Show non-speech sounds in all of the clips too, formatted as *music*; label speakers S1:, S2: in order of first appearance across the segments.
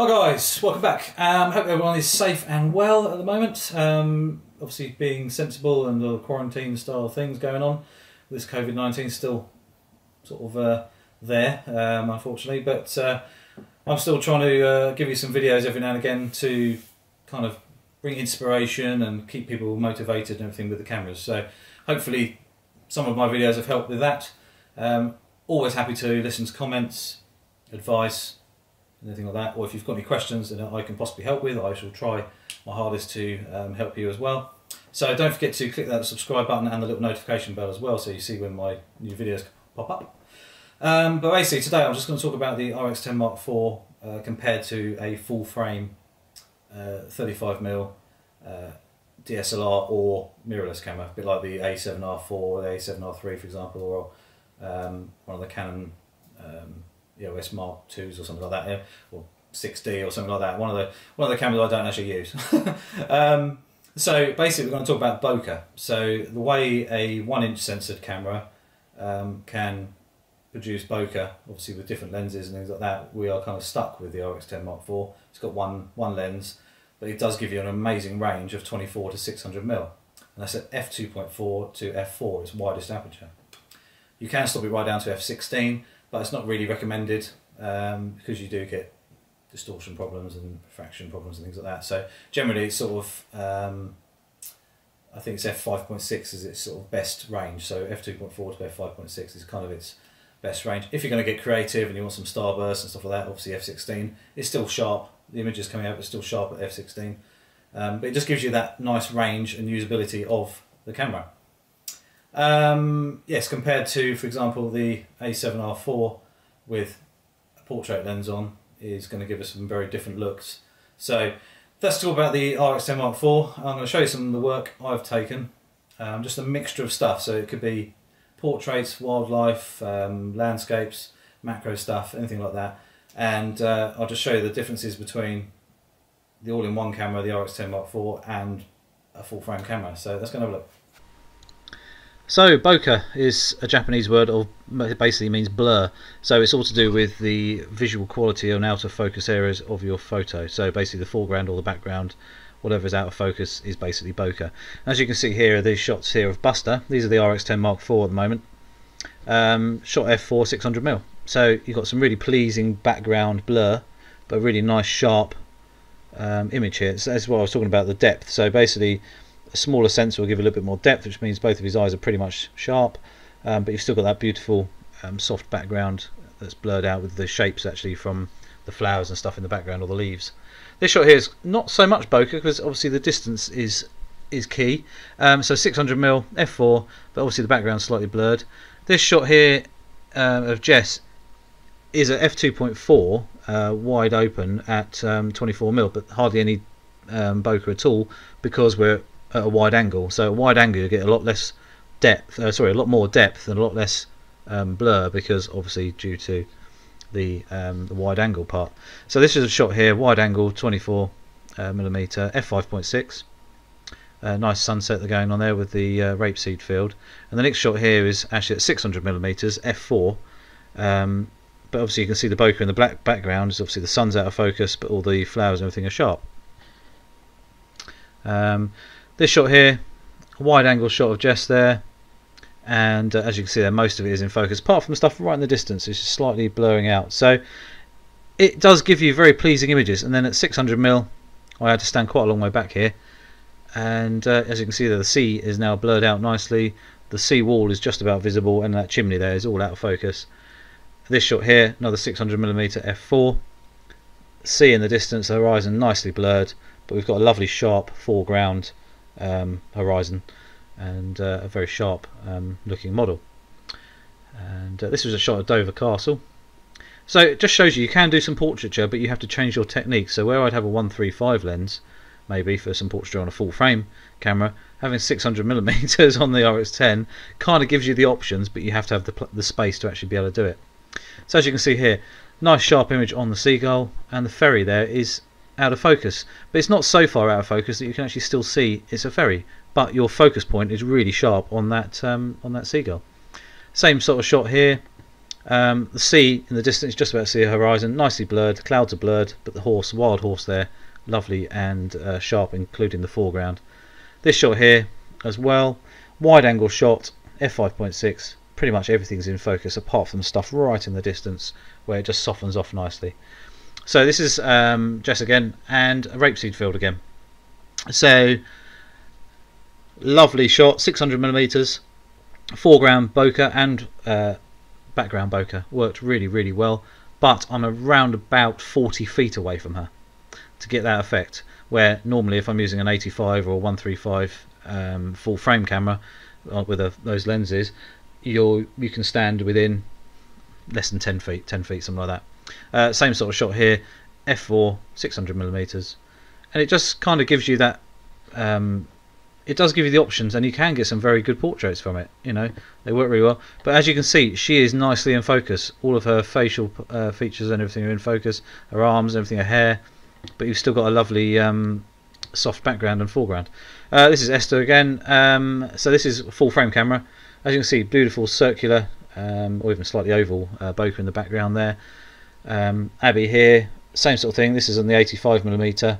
S1: Hi guys, welcome back. Um, hope everyone is safe and well at the moment. Um, obviously, being sensible and the quarantine style things going on. This COVID nineteen still sort of uh, there, um, unfortunately, but uh, I'm still trying to uh, give you some videos every now and again to kind of bring inspiration and keep people motivated and everything with the cameras. So hopefully, some of my videos have helped with that. Um, always happy to listen to comments, advice anything like that, or if you've got any questions that I can possibly help with, I shall try my hardest to um, help you as well. So don't forget to click that subscribe button and the little notification bell as well, so you see when my new videos pop up. Um, but basically, today I'm just going to talk about the RX10 Mark IV uh, compared to a full frame uh, 35mm uh, DSLR or mirrorless camera, a bit like the A7R4 or the A7R3, for example, or um, one of the Canon um, EOS Mark twos or something like that, or 6D or something like that. One of the one of the cameras I don't actually use. *laughs* um, so basically, we're going to talk about bokeh. So the way a one-inch censored camera um, can produce bokeh, obviously with different lenses and things like that, we are kind of stuck with the RX10 Mark IV. It's got one one lens, but it does give you an amazing range of 24 to 600 mil, and that's at f2.4 to f4, its widest aperture. You can stop it right down to f16 but it's not really recommended um, because you do get distortion problems and refraction problems and things like that. So generally, it's sort of um, I think it's f five point six is its sort of best range. So f two point four to f five point six is kind of its best range. If you're going to get creative and you want some starburst and stuff like that, obviously f sixteen is still sharp. The images coming out are still sharp at f sixteen, um, but it just gives you that nice range and usability of the camera. Um, yes, compared to, for example, the A7R4 with a portrait lens on is going to give us some very different looks. So let's talk about the RX10 Mark IV. I'm going to show you some of the work I've taken. Um, just a mixture of stuff, so it could be portraits, wildlife, um, landscapes, macro stuff, anything like that. And uh, I'll just show you the differences between the all-in-one camera, the RX10 Mark IV, and a full frame camera. So let's go and have a look. So bokeh is a Japanese word of basically means blur. So it's all to do with the visual quality and out of focus areas of your photo. So basically the foreground or the background, whatever is out of focus is basically bokeh. As you can see here are these shots here of Buster. These are the RX10 Mark IV at the moment. Um, shot f4 600mm. So you've got some really pleasing background blur, but really nice sharp um, image here. So that's what I was talking about the depth. So basically a smaller sensor will give a little bit more depth, which means both of his eyes are pretty much sharp, um, but you've still got that beautiful um, soft background that's blurred out with the shapes actually from the flowers and stuff in the background or the leaves. This shot here is not so much bokeh because obviously the distance is is key. Um, so 600mm f4, but obviously the background's slightly blurred. This shot here uh, of Jess is at f2.4 uh, wide open at 24mm, um, but hardly any um, bokeh at all because we're at a wide angle. So a wide angle you get a lot less depth, uh, sorry, a lot more depth and a lot less um, blur because obviously due to the, um, the wide angle part. So this is a shot here, wide angle, 24 uh, millimeter, f5.6. Uh, nice sunset they're going on there with the uh, rapeseed field. And the next shot here is actually at 600 millimeters, f4. Um, but obviously you can see the bokeh in the black background. Is obviously the sun's out of focus, but all the flowers and everything are sharp. Um, this shot here, wide angle shot of Jess there, and uh, as you can see there, most of it is in focus, apart from the stuff right in the distance, it's just slightly blurring out. So it does give you very pleasing images, and then at 600mm, I had to stand quite a long way back here, and uh, as you can see there, the sea is now blurred out nicely, the sea wall is just about visible, and that chimney there is all out of focus. This shot here, another 600mm f4, sea in the distance, the horizon nicely blurred, but we've got a lovely sharp foreground um, horizon and uh, a very sharp um, looking model. And uh, this was a shot of Dover Castle. So it just shows you you can do some portraiture, but you have to change your technique. So where I'd have a 135 lens, maybe for some portraiture on a full frame camera, having 600 millimeters *laughs* on the RX10 kind of gives you the options, but you have to have the, the space to actually be able to do it. So as you can see here, nice sharp image on the seagull, and the ferry there is out of focus. But it's not so far out of focus that you can actually still see it's a ferry. But your focus point is really sharp on that um, on that seagull. Same sort of shot here.
S2: Um, the sea in the distance, just about to see a horizon, nicely blurred. Clouds are blurred, but the horse, wild horse there, lovely and uh, sharp, including the foreground. This shot here as well, wide angle shot, f5.6. Pretty much everything's in focus apart from stuff right in the distance where it just softens off nicely. So this is um, Jess again and a rapeseed field again. So lovely shot, 600 millimeters, foreground bokeh and uh, background bokeh worked really really well. But I'm around about 40 feet away from her to get that effect. Where normally if I'm using an 85 or 135 um, full frame camera uh, with a, those lenses, you you can stand within less than 10 feet, 10 feet, something like that. Uh, same sort of shot here, f4, 600 millimeters, and it just kind of gives you that. Um, it does give you the options, and you can get some very good portraits from it. You know, they work really well. But as you can see, she is nicely in focus. All of her facial uh, features and everything are in focus. Her arms, everything, her hair. But you've still got a lovely um, soft background and foreground. Uh, this is Esther again. Um, so this is full frame camera. As you can see, beautiful circular um, or even slightly oval uh, bokeh in the background there. Um, Abby here, same sort of thing. This is on the 85mm.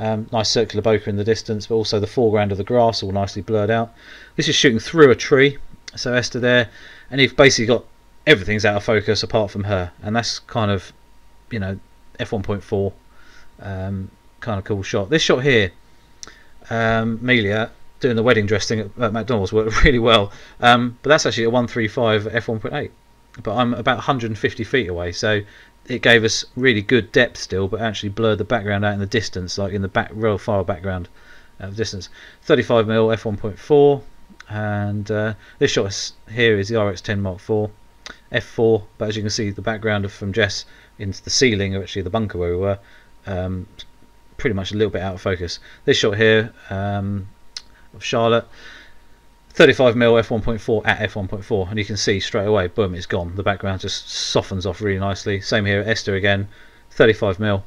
S2: Um, nice circular bokeh in the distance, but also the foreground of the grass all nicely blurred out. This is shooting through a tree, so Esther there, and you've basically got everything's out of focus apart from her, and that's kind of, you know, f1.4 um, kind of cool shot. This shot here, um, Melia doing the wedding dress thing at, at McDonald's worked *laughs* really well, um, but that's actually a 135 f1.8 but I'm about 150 feet away, so it gave us really good depth still, but actually blurred the background out in the distance, like in the back, real far background of distance. 35mm f1.4, and uh, this shot here is the RX10 Mark IV f4, but as you can see, the background of, from Jess into the ceiling, or actually the bunker where we were, um, pretty much a little bit out of focus. This shot here um, of Charlotte 35mm f1.4 at f1.4 and you can see straight away boom it's gone. The background just softens off really nicely. Same here at Esther again 35mm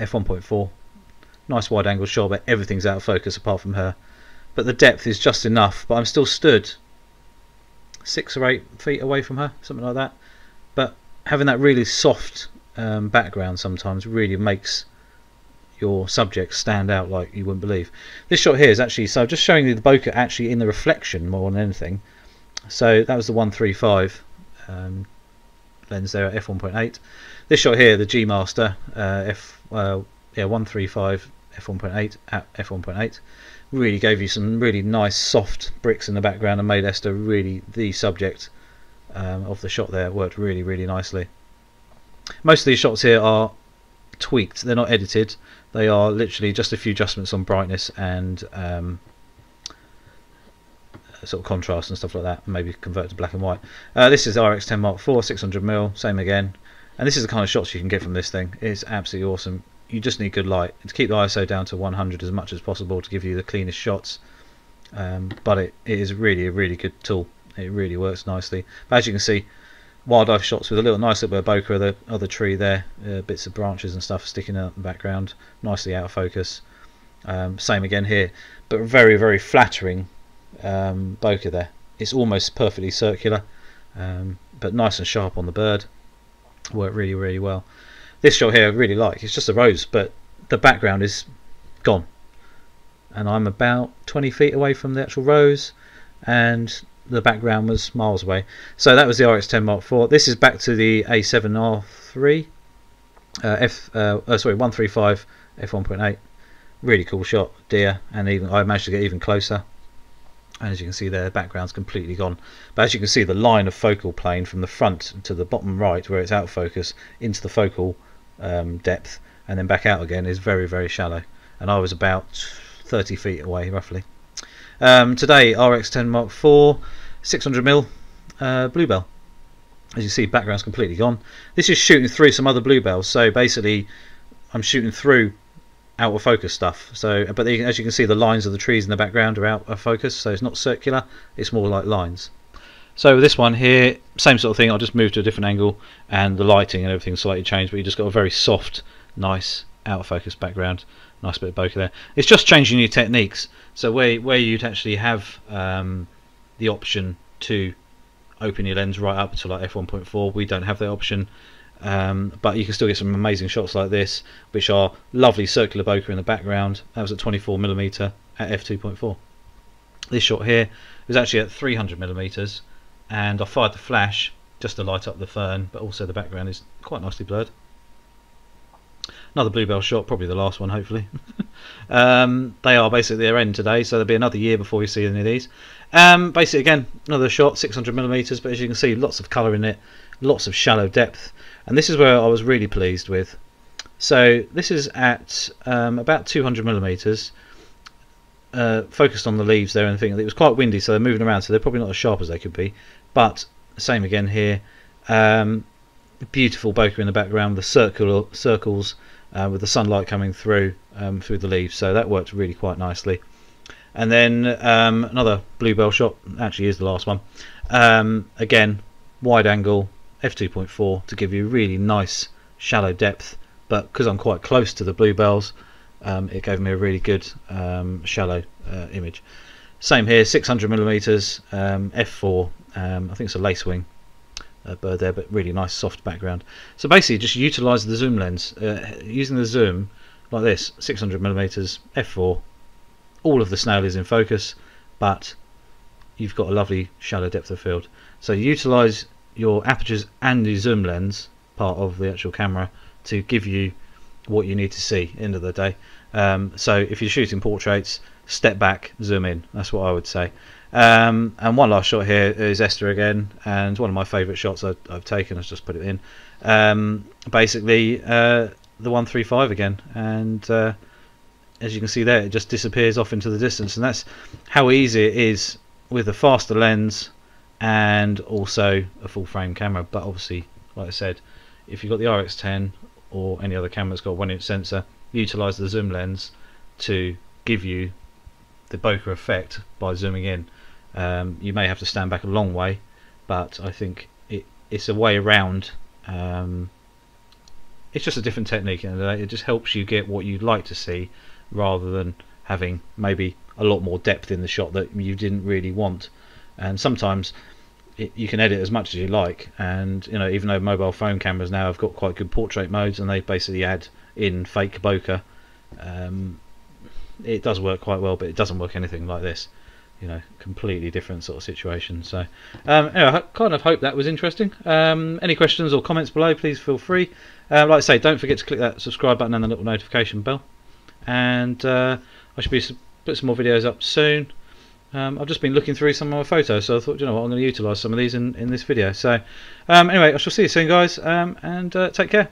S2: f1.4 nice wide angle shot but everything's out of focus apart from her. But the depth is just enough but I'm still stood six or eight feet away from her something like that. But having that really soft um, background sometimes really makes your subjects stand out like you wouldn't believe. This shot here is actually, so just showing you the bokeh actually in the reflection more than anything. So that was the 135 um, lens there at f1.8. This shot here, the G Master uh, f uh, yeah 135 f1.8 at f1.8, really gave you some really nice soft bricks in the background and made Esther really the subject um, of the shot there. Worked really really nicely. Most of these shots here are tweaked; they're not edited. They are literally just a few adjustments on brightness and um, sort of contrast and stuff like that. Maybe convert to black and white. Uh, this is RX10 Mark IV, 600mm, same again. And this is the kind of shots you can get from this thing. It's absolutely awesome. You just need good light to keep the ISO down to 100 as much as possible to give you the cleanest shots. Um, but it, it is really a really good tool. It really works nicely. But as you can see, wildlife shots with a little nice little bit of bokeh of the other tree there, uh, bits of branches and stuff sticking out in the background, nicely out of focus. Um, same again here, but very very flattering um, bokeh there. It's almost perfectly circular, um, but nice and sharp on the bird. Worked really really well. This shot here I really like. It's just a rose, but the background is gone, and I'm about 20 feet away from the actual rose, and the background was miles away. So that was the RX10 Mark IV. This is back to the A7R3 uh, F uh, uh, sorry 135 f1.8. Really cool shot, deer, and even I managed to get even closer. And as you can see there, the background's completely gone. But as you can see, the line of focal plane from the front to the bottom right, where it's out of focus, into the focal um, depth, and then back out again, is very, very shallow. And I was about 30 feet away, roughly. Um, today, RX10 Mark IV, 600mm uh, bluebell. As you see, background's completely gone. This is shooting through some other bluebells, so basically, I'm shooting through out of focus stuff. So, but as you can see, the lines of the trees in the background are out of focus, so it's not circular; it's more like lines. So this one here, same sort of thing. I'll just move to a different angle, and the lighting and everything slightly changed, but you just got a very soft, nice out of focus background nice bit of bokeh there. It's just changing your techniques. So where where you'd actually have um, the option to open your lens right up to like f1.4. We don't have that option. Um, but you can still get some amazing shots like this, which are lovely circular bokeh in the background. That was at 24 millimeter at f2.4. This shot here was actually at 300 millimeters, and I fired the flash just to light up the fern, but also the background is quite nicely blurred. Another bluebell shot, probably the last one, hopefully. *laughs* um, they are basically their end today, so there'll be another year before we see any of these. Um, basically, again, another shot, 600 millimeters, but as you can see, lots of colour in it, lots of shallow depth, and this is where I was really pleased with. So this is at um, about 200 millimeters, uh, focused on the leaves there and thing. It was quite windy, so they're moving around, so they're probably not as sharp as they could be. But same again here. Um, beautiful bokeh in the background, the circular circles uh, with the sunlight coming through um, through the leaves. So that worked really quite nicely. And then um, another bluebell shot. Actually, is the last one. Um, again, wide angle f2.4 to give you really nice shallow depth. But because I'm quite close to the bluebells, um, it gave me a really good um, shallow uh, image. Same here, 600 millimeters um, f4. Um, I think it's a lacewing uh, bird there, but really nice soft background. So basically, just utilize the zoom lens uh, using the zoom like this, 600 millimeters f4. All of the snail is in focus, but you've got a lovely shallow depth of field. So utilize your apertures and the zoom lens part of the actual camera to give you what you need to see end of the day um, so if you're shooting portraits step back zoom in that's what I would say um, and one last shot here is Esther again and one of my favorite shots I, have taken I've just put it in. Um, basically uh, the 135 again and uh, as you can see there it just disappears off into the distance and that's how easy it is with a faster lens and also a full frame camera. But obviously like I said if you've got the RX10 or any other camera that's got a one inch sensor utilize the zoom lens to give you the bokeh effect by zooming in um, you may have to stand back a long way but I think it, it's a way around um, it's just a different technique and it just helps you get what you'd like to see rather than having maybe a lot more depth in the shot that you didn't really want. And sometimes it, you can edit as much as you like and you know even though mobile phone cameras now have got quite good portrait modes and they basically add in fake bokeh um, it does work quite well but it doesn't work anything like this you know completely different sort of situation. So um, anyway, I kind of hope that was interesting. Um, any questions or comments below please feel free. Uh, like I say don't forget to click that subscribe button and the little notification bell. And uh, I should be put some more videos up soon. Um, I've just been looking through some of my photos, so I thought, you know what, I'm going to utilise some of these in, in this video. So, um, anyway, I shall see you soon, guys, um, and uh, take care.